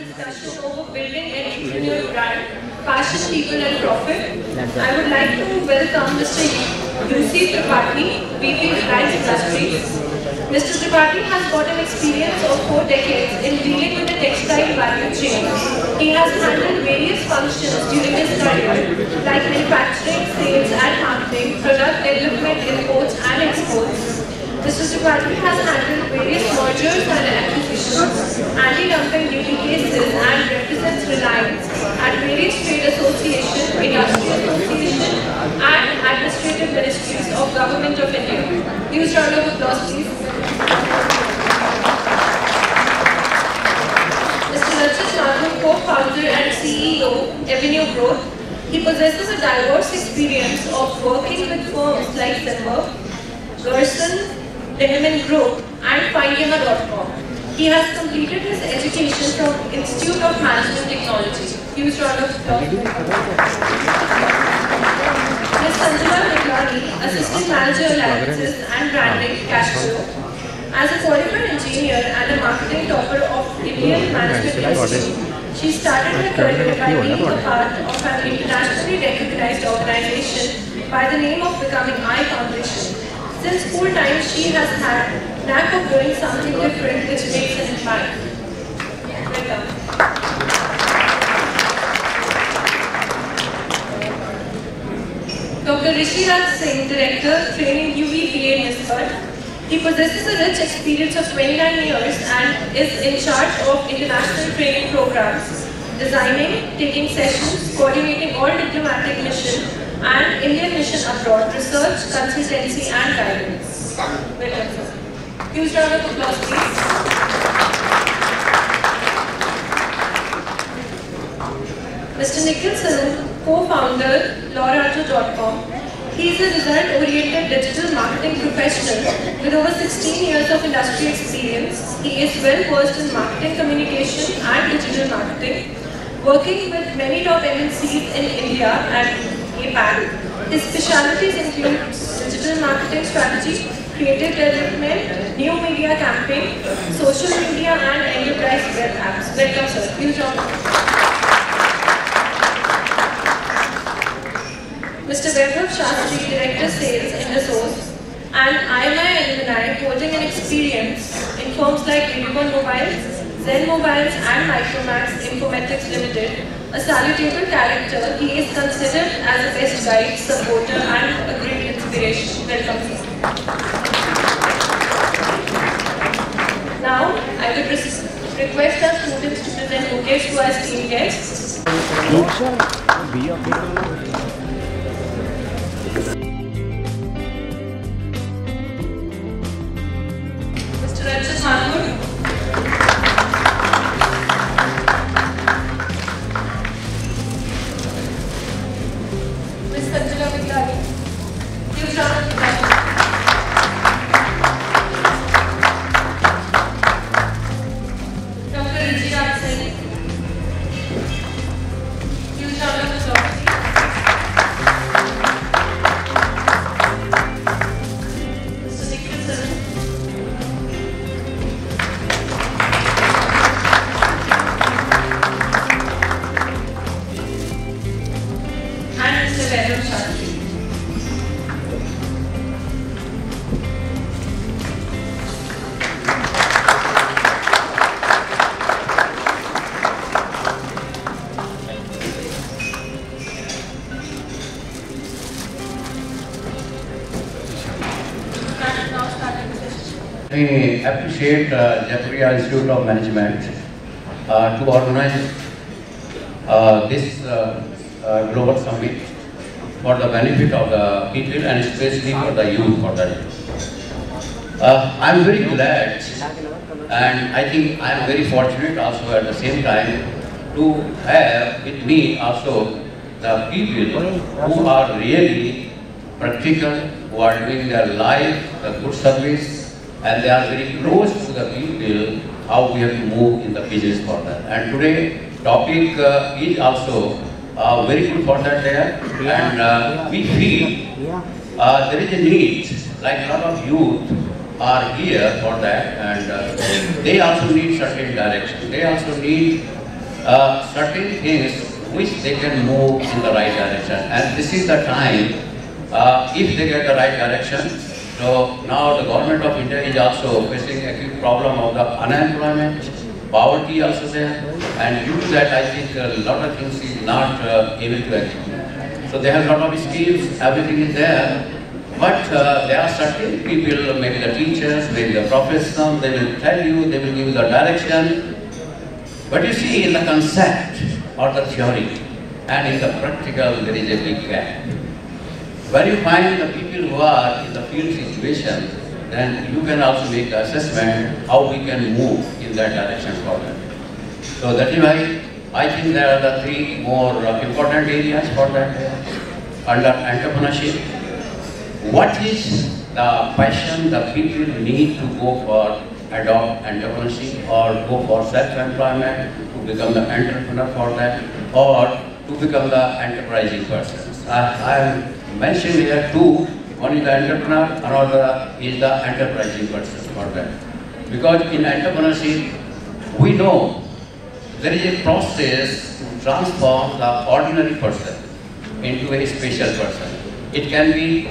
discussion over building an entrepreneurial brand, passion, people and profit. I would like to welcome Mr. Yusuf Tripathi, VP Reliance Industries. Mr. Tripathi has got an experience of four decades in dealing with the textile value chain. He has handled various functions during his career like manufacturing, sales and marketing, product development, imports and exports. Mr. Tripathi has handled various mergers and acquisitions, anti-dumping duty cases and represents Reliance at various trade association, industry association and administrative ministries of Government of India. Huge round of applause please. Mr. Rajat Mathur, co-founder and CEO, Avenue Growth. He possesses a diverse experience of working with firms like Zimmer, Gerson, Deneman Group and FindYaha.com. He has completed his education from Institute of Management Technology. Huge round of applause. Ms. Sanjana Miglani, Manager Alliances and Branding, CashKaro. As a qualified engineer and a marketing topper of Indian Management Institute, she started her career by being a part of an internationally recognized organization by the name of becoming I Foundation. Since school times, she has had knack of doing something different which makes an impact. Welcome. Dr. Rishi Raj Singh, Director, Training UVPA NIESBUD. He possesses a rich experience of 29 years and is in charge of international training programs, designing, taking sessions, coordinating all diplomatic mission and Indian mission abroad, research, consultancy and guidance. Welcome, sir. Huge round of applause, please. Mr. Co-founder, LawRato.com. He is a result-oriented digital marketing professional with over 16 years of industry experience. He is well versed in marketing communication and digital marketing, working with many top MNCs in India and APAC. His specialties include digital marketing strategy, creative development, new media campaign, social media and enterprise web apps. Welcome sir. Mr. Vaibhav Shastri, Director Sales in the Source, and IMI alumni holding an experience in firms like Unicorn Mobiles, Zen Mobiles and Micromax Informatics Limited, a salutable character, he is considered as a best guide, supporter and a great inspiration. Welcome. sir. Now, I would request our students to present Mukesh to our esteemed guests. I appreciate uh, Jaipuria Institute of Management uh, to organize uh, this uh, uh, global summit for the benefit of the people and especially for the youth for that. Uh, I am very glad and I think I am very fortunate also at the same time to have with me also the people who are really practical, who are doing their life, the good service, and they are very close to the people, how we have to move in the business for that. And today, topic uh, is also uh, very good for that there, and uh, we feel uh, there is a need, like a lot of youth are here for that, and uh, they also need certain direction. They also need uh, certain things which they can move in the right direction. And this is the time, uh, if they get the right direction, so now the government of India is also facing a acute problem of the unemployment, poverty also there, and due to that I think a lot of things is not uh, able to achieve. So they have a lot of schemes, everything is there, but uh, there are certain people, maybe the teachers, maybe the professionals, they will tell you, they will give you the direction. But you see, in the concept or the theory and in the practical, there is a big gap. When you find the people who are in the field situation, then you can also make the assessment how we can move in that direction further. So that is why I think there are the three more important areas for that under entrepreneurship what is the passion the people need to go for adopt entrepreneurship or go for self-employment to become the entrepreneur for that or to become the enterprising person. I, I have mentioned here two, one is the entrepreneur, another is the enterprising person for that. Because in entrepreneurship, we know there is a process to transform the ordinary person into a special person. It can be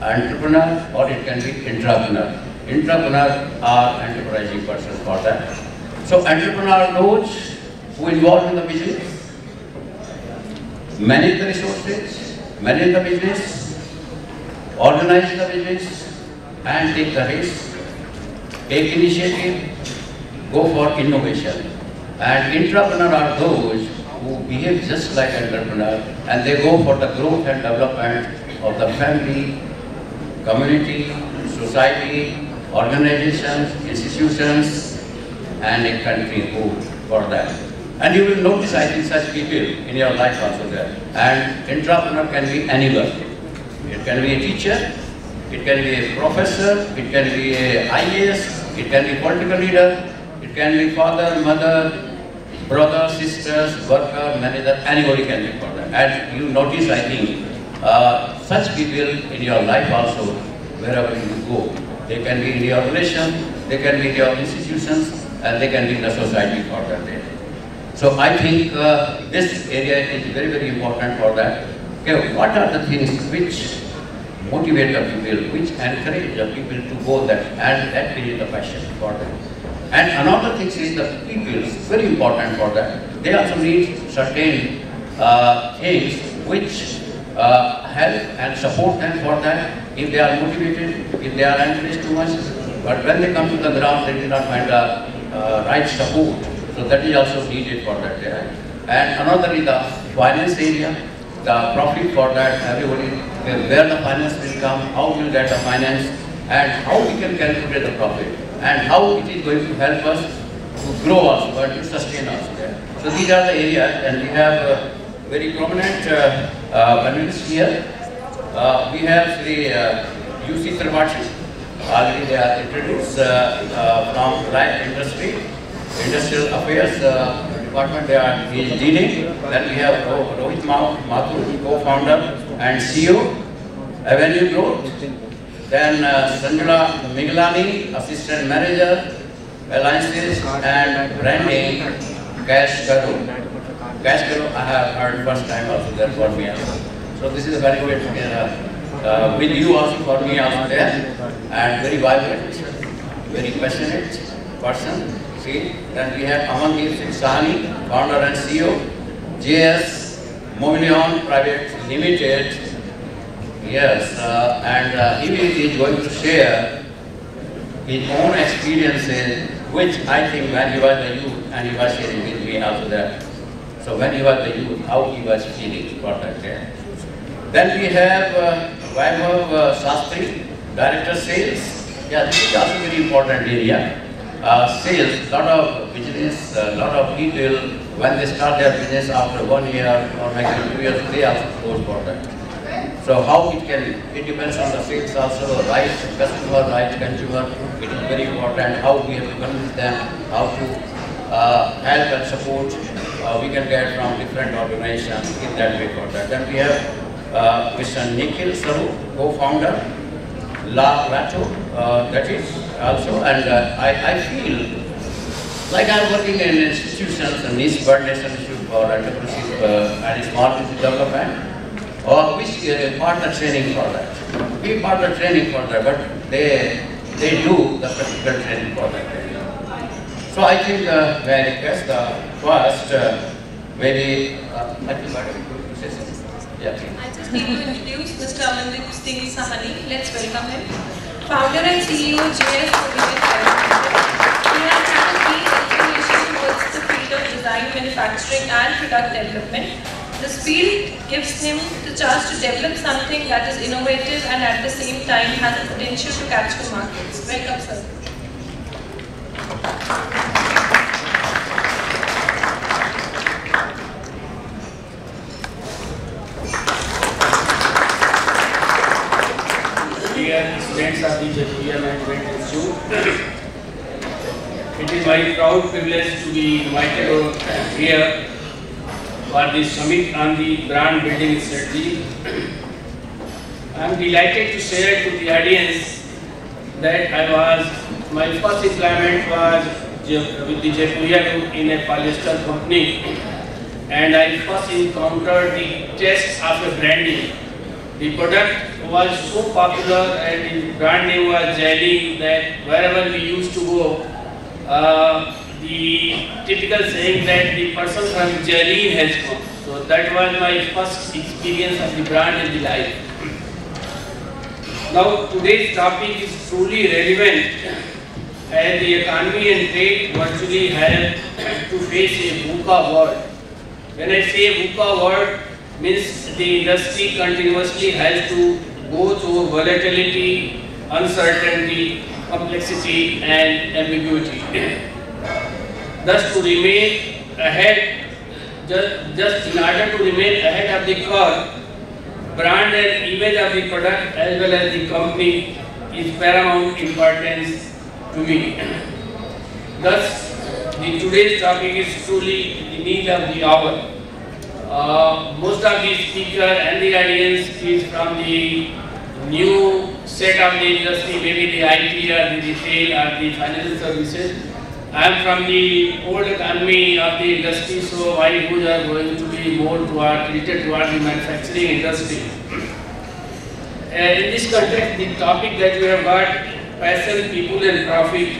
entrepreneur or it can be intrapreneur. Intrapreneur are enterprising persons for that. So entrepreneur those who involved in the business, manage the resources, manage the business, organize the business and take the risk, take initiative, go for innovation. And intrapreneur are those who behave just like entrepreneur and they go for the growth and development of the family, community, society, organizations, institutions, and a country whole for that. And you will notice, I think, such people in your life also there. And entrepreneur can be anyone. It can be a teacher, it can be a professor, it can be a IAS, it can be a political leader, it can be father, mother, brother, sisters, worker, manager, anybody can be for that. And you notice, I think, uh, such people in your life also, wherever you go. They can be in your relation, they can be in your institutions, and they can be in the society for that day. So I think uh, this area is very, very important for that. Okay, what are the things which motivate the people, which encourage the people to go that, and that is the passion for them. And another thing is the people, is very important for that. They also need certain uh, things which uh, help and support them for that if they are motivated, if they are encouraged too much. But when they come to the ground, they do not find the uh, right support. So that is also needed for that. And another is the finance area, the profit for that, everybody, where the finance will come, how will get the finance, and how we can calculate the profit, and how it is going to help us to grow us, and to sustain us. So these are the areas, and we have very prominent uh, uh, here. Uh, we have Sri uh, UC Tripathi, already they are introduced uh, uh, from Reliance Industry, Industrial Affairs uh, Department they are he is leading. Then we have Ro- Rohit Ma- Mathur, co-founder and CEO, Avenue Growth. Then uh, Sanjana Miglani, assistant manager, alliances and branding, CashKaro. Cash Karu, I have heard first time also there for me. also. So this is a very good, uh, uh, with you also for me also there, and very vibrant, very passionate person. See, then we have Amandeep Singh founder and CEO, JS Mobilion Private Limited. Yes, uh, and uh, he is going to share his own experiences, which I think when he was the youth, and he was sharing with me also that. So when he was the youth, how he was feeling for that day. Then we have uh, Vaibhav uh, Sastri, Director Sales. Yeah, this is also very important area. Uh, sales, lot of business, a lot of people, when they start their business after one year or maximum two years, they also go for. So how it can, it depends on the sales also, right customer, right consumer, it is very important, how we have to convince them, how to uh, help and support, uh, we can get from different organizations in that way for that. Then we have uh, Mr. Nikhil Saru, co-founder, LawRato, uh, that is also, and uh, I, I feel Like I'm working in institutions, a niche Foundation Institute for Entrepreneurship uh, and Small Business Development, or which uh, partner training for that. We partner training for that, but they they do the practical training for that. So I think uh, may I request the first uh, very uh, something? Yeah. I just need to introduce Mr. Amandeep Singh Sahani. Let's welcome him. Founder and CEO, JS Private He has had a keen inclination towards the field of design, manufacturing and product development. This field gives him the chance to develop something that is innovative and at the same time has the potential to capture markets. Welcome, sir. Of the. It is my proud privilege to be invited here for the summit on the brand building strategy. I am delighted to share to the audience that I was, my first employment was with the Jaipuria in a polyester company and I first encountered the test of a branding. The product was so popular and the brand name was Jelly that wherever we used to go, uh, the typical saying that the person from Jelly has come. So that was my first experience of the brand in the life. Now today's topic is truly relevant as the economy and trade virtually have to face a VUCA world. When I say VUCA world, means the industry continuously has to go through volatility, uncertainty, complexity and ambiguity. Thus to remain ahead, just, just in order to remain ahead of the curve, brand and image of the product as well as the company is paramount importance to me. Thus, the today's topic is truly the need of the hour. Uh, most of the speaker and the audience is from the new set of the industry, maybe the IT or the retail or the financial services. I am from the old economy of the industry, so my views are going to be more toward, related toward the manufacturing industry. Uh, in this context, the topic that we have got, passion, people and profit,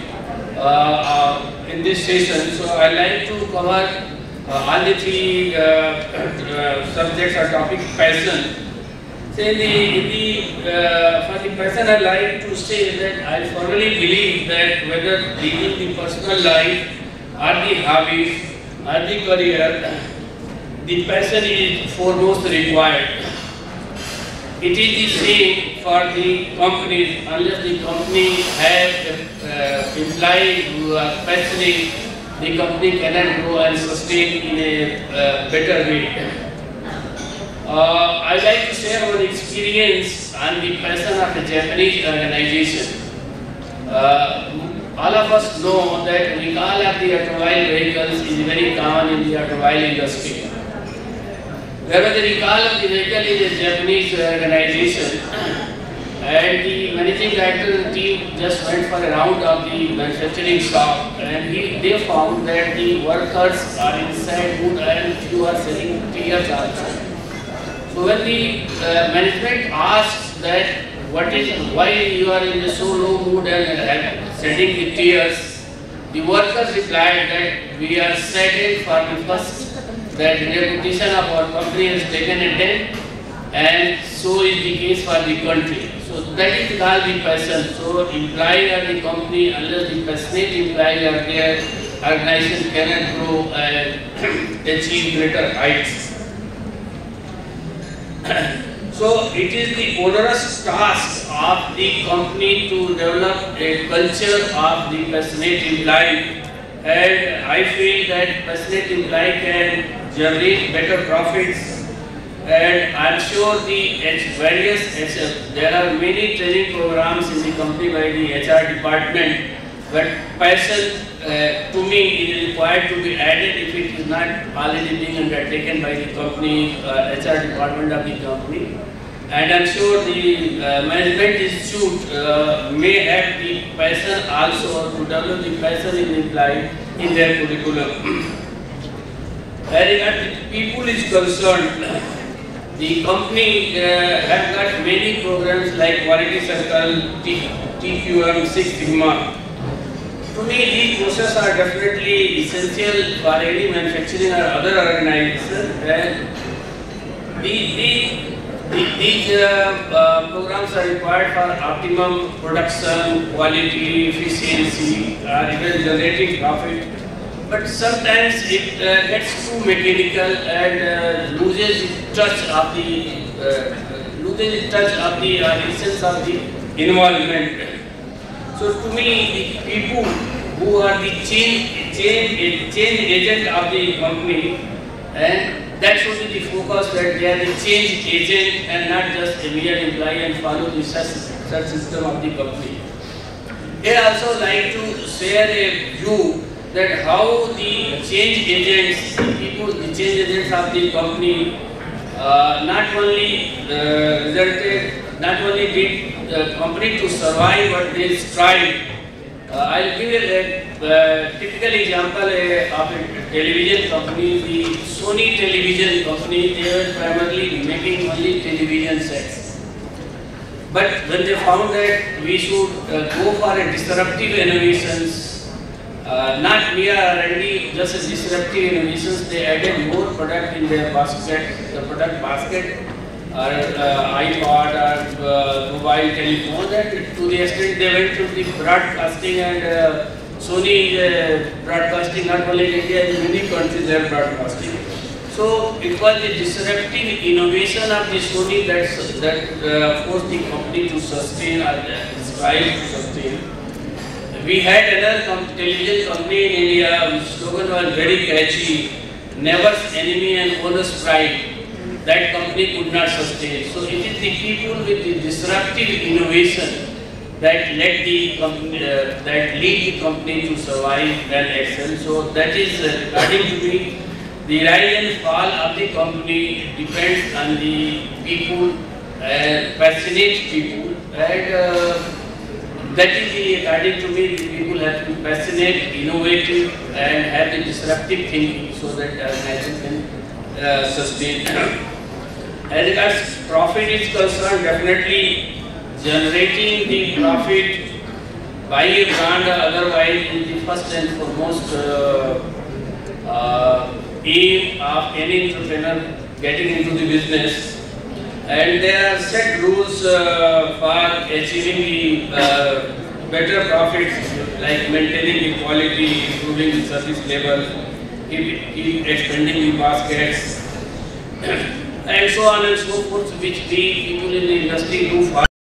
uh, uh, in this session. So I like to cover all the three uh, uh, subjects or topics passion. So in the, in the uh, for the passion I like to say that I firmly believe that whether leading the personal life or the hobbies or the career, the passion is foremost required. It is the same for the companies unless the company has uh, employees who are passionate the company cannot grow and sustain in a uh, better way. Uh, I like to share our experience on the passion of a Japanese organization. Uh, all of us know that recall of the automobile vehicles is very common in the automobile industry. Whereas the recall of the vehicle is a Japanese organization and the managing director team just went for a round of the manufacturing shop and he, they found that the workers are inside wood and you are selling tears also. So when the uh, management asked that what is why you are in so low mood and uh, shedding the tears, the workers replied that we are saddened for the first that the reputation of our company has taken a dent and so is the case for the country. So that is called the. So employee or the company, unless the passionate employee are there, organization cannot grow and uh, achieve greater heights. so it is the onerous task of the company to develop a culture of the passionate employee and I feel that passionate employee can generate better profits and I'm sure the various there are many training programs in the company by the HR department, but passion uh, to me is required to be added if it is not already being undertaken by the company uh, HR department of the company. And I'm sure the uh, management institute uh, may have the passion also or to develop the passion in employee in their curriculum. As regard the people is concerned, the company uh, have got many programs like Quality Circle, T- TQM, Six Sigma. To me, these processes are definitely essential for any manufacturing or other organization. And the, the, the, these uh, uh, programs are required for optimum production, quality, efficiency, or even generating profit. But sometimes it uh, gets too mechanical and uh, loses touch of the uh, loses touch of the uh, essence of the involvement. So to me, the people who are the change, change, change agent of the company, and that should be the focus that they are the change agent and not just a mere employee and follow the such, such system of the company. They also like to share a view that how the change agents, people, the change agents of the company, uh, not only uh, resulted, not only did the company to survive, but they strive. Uh, I'll give a, uh, typical example uh, of a television company, the Sony television company. They were primarily making only television sets. But when they found that we should uh, go for a disruptive innovations, uh, not mere R&D, just a disruptive innovations, they added more product in their basket, the product basket, or uh, iPod or uh, mobile telephone, to the extent they went to the broadcasting and uh, Sony is uh, broadcasting not only in India, in many countries they are broadcasting. So it was the disruptive innovation of the Sony that, that uh, forced the company to sustain or uh, strive to sustain. We had another com- television company in India whose slogan was very catchy, never's enemy and owner's pride. That company could not sustain. So it is the people with the disruptive innovation that led the company, uh, that lead the company to survive and excel. So that is, uh, according to me, the rise and fall of the company depends on the people, uh, passionate people, and uh, that is the, according to me, people have to be passionate, innovative, and have the disruptive thinking so that uh, organization can uh, sustain. As regards profit is concerned, definitely generating the profit by a brand otherwise is the first and foremost uh, uh, aim of any entrepreneur getting into the business. And there are set rules uh, for achieving the uh, better profits, like maintaining the quality, improving the service level, keep, keep expanding the baskets, and so on and so forth, which we people in the industry do.